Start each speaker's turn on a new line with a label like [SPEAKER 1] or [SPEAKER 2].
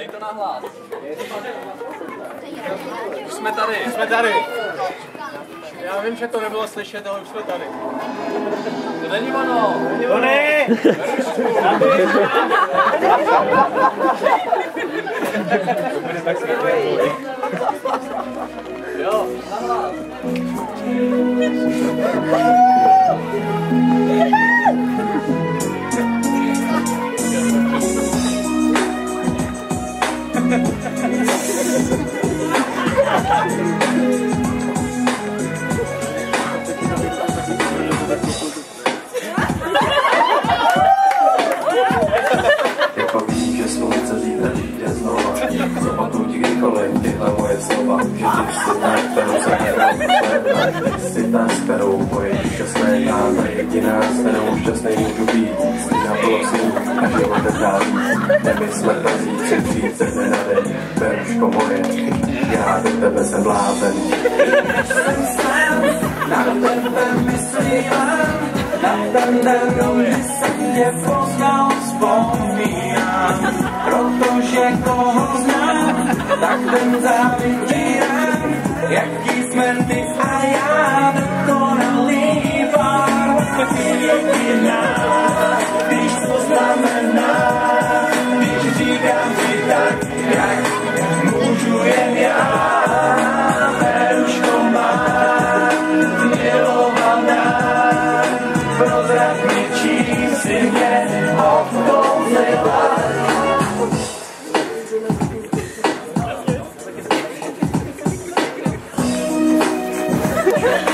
[SPEAKER 1] Dej to na hlas. Už jsme tady.
[SPEAKER 2] Jsme tady. Já vím, že to nebylo slyšet, ale už jsme tady.
[SPEAKER 1] To není ono.
[SPEAKER 2] Tony!
[SPEAKER 1] Jo, na hlas.
[SPEAKER 3] Jako víš, že slunce zítra přijde znova. Zopakuj ti kdykoliv tyhle moje slova Že jsi se nedám jsi ta, s kterou moje šťastné dáme Jediná, s kterou šťastný můžu být. Stejná bylo sní a život dál Nemysle třetí, se den Beruško moje, já do tebe jsem blázen Na tebe myslím na ten den, kdy jsem tě poznal, vzpomínám. Protože koho znám, tak ten závidím, jaký jsme ty Yeah.